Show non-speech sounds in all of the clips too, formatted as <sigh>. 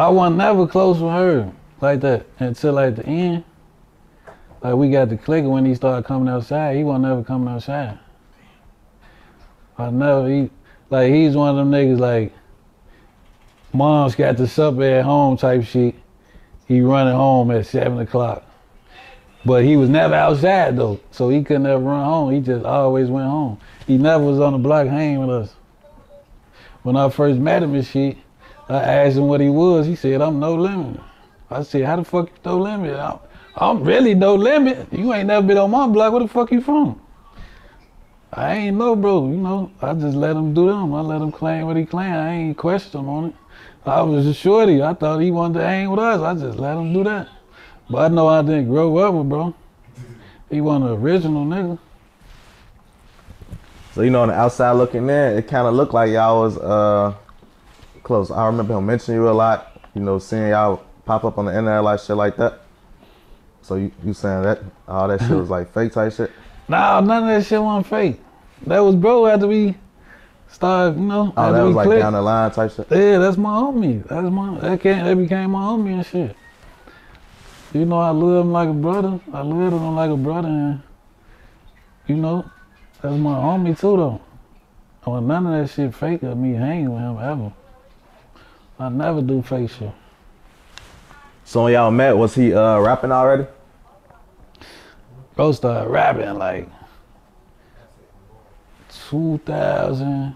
I wasn't never close with her like that until like the end. Like we got the clicker when he started coming outside. He wasn't never coming outside. I never he like he's one of them niggas like mom's got the supper at home type shit. He running home at seven o'clock. But he was never outside though, so he couldn't ever run home. He just always went home. He never was on the block hanging with us. When I first met him and shit, I asked him what he was. He said, I'm no limit. I said, how the fuck you no limit? I'm, I'm really no limit. You ain't never been on my block. Where the fuck you from? I ain't know, bro. You know, I just let him do them. I let him claim what he claimed. I ain't question him on it. I was a shorty. I thought he wanted to hang with us. I just let him do that. But I know I didn't grow up with bro. He wasn't an original nigga. So you know, on the outside looking in, it kind of looked like y'all was uh close. I remember him mentioning you a lot. You know, seeing y'all pop up on the internet like shit like that. So you, you saying that all that shit was like <laughs> fake type shit? Nah, none of that shit wasn't fake. That was bro after we started, you know. Oh, that was like clicked. down the line type shit. Yeah, that's my homie. That's my that came that became my homie and shit. You know, I love him like a brother. I love him like a brother and you know, that's my homie too though. Well, none of that shit fake of me hanging with him ever. I never do shit. So when y'all met, was he uh rapping already? Bro started rapping like 2000.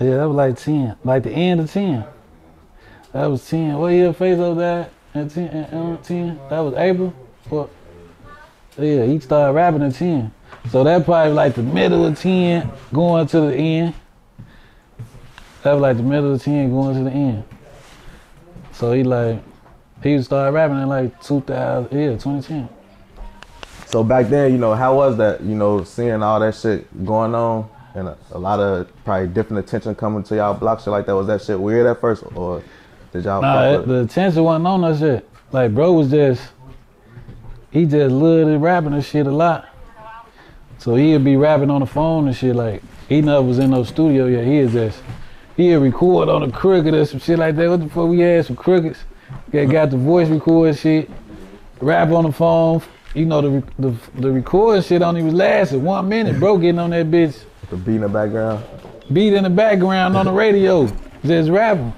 Yeah, that was like 10. Like the end of 10. That was 10. What year face of that? At 10, at, uh, 10? That was April? What? Yeah, he started rapping at 10. So that probably like the middle of 10 going to the end. That was like the middle of the 10 going to the end. So he like, he started rapping in like 2000, yeah, 2010. So back then, you know, how was that? You know, seeing all that shit going on and a, a lot of probably different attention coming to y'all block shit like that. Was that shit weird at first, or did y'all? Nah, it, the attention wasn't on that shit. Like, bro was just, he just loved rapping and shit a lot. So he'd be rapping on the phone and shit. Like, he never was in no studio yet. He is just, he'd record on a Cricket or some shit like that. What the fuck we had? Some Crickets. Got, got the voice record shit, rap on the phone. You know, the, the, the record shit only was lasting one minute. Bro getting on that bitch, the beat in the background? beat in the background on the radio, just rapping.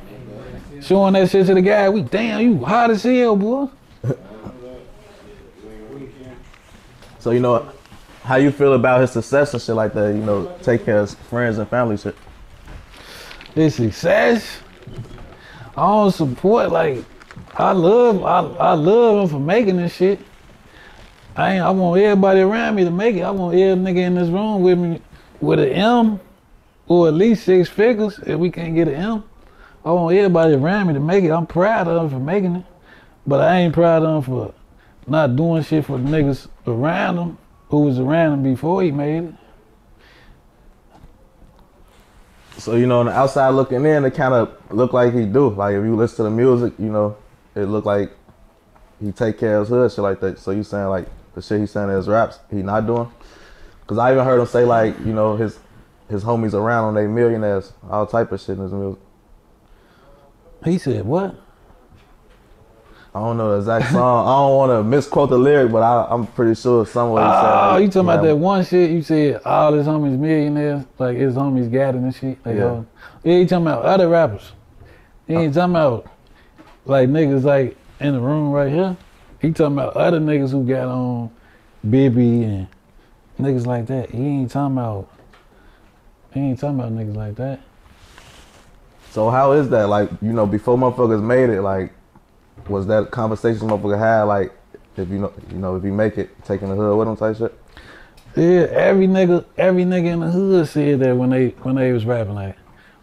Showing that shit to the guy, we damn you hot as hell, boy. So you know, how you feel about his success and shit like that? You know, take care of his friends and family shit. His success, I don't support like I love I, I love him for making this shit. I ain't, I want everybody around me to make it. I want every nigga in this room with me with an M or at least six figures if we can't get an M. I want everybody around me to make it. I'm proud of him for making it. But I ain't proud of him for not doing shit for the niggas around him who was around him before he made it. So you know, on the outside looking in, it kind of look like he do. Like if you listen to the music, you know, it look like he take care of his hood, shit like that. So you saying like the shit he saying in his raps, he not doing? Cause I even heard him say like, you know, his his homies around him, they millionaires, all type of shit in his music. He said, what? I don't know the exact song. I don't want to misquote the lyric, but I, I'm pretty sure somewhere he said. Oh, like, you talking about that one shit you said all his homies millionaires, like his homies gathering and shit. Like, Yeah. yeah. yeah, he talking about other rappers. He ain't talking about like niggas like in the room right here. He talking about other niggas who got on Bibby and niggas like that. He ain't talking about he ain't talking about niggas like that. So how is that? Like, you know, before motherfuckers made it, like, was that conversation motherfucker had like, if you know, you know, if you make it, taking the hood with them type shit? Yeah, every nigga, every nigga in the hood said that when they when they was rapping. Like,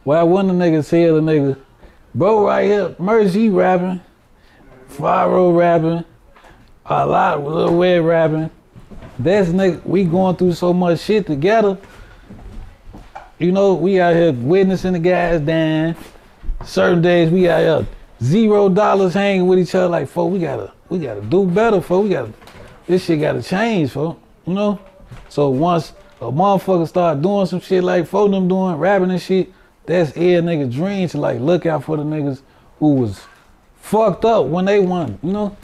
why wouldn't the nigga tell the nigga, bro, right here, Mercy rapping, Faro rapping, a lot of Lil Web rapping. That's nigga, we going through so much shit together. You know, we out here witnessing the guys dying. Certain days we out here zero dollars hanging with each other. Like, folks, we gotta, we gotta do better, folks. We gotta, this shit gotta change, folks. You know. So once a motherfucker start doing some shit like folk them doing, rapping and shit, that's every nigga dream to like look out for the niggas who was fucked up when they won, you know?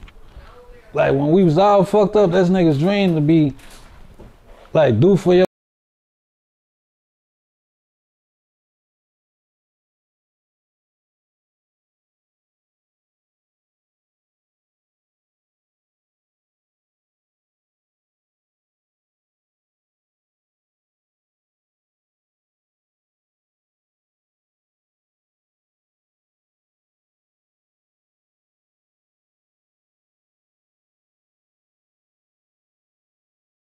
Like when we was all fucked up, that's niggas dream to be like do for your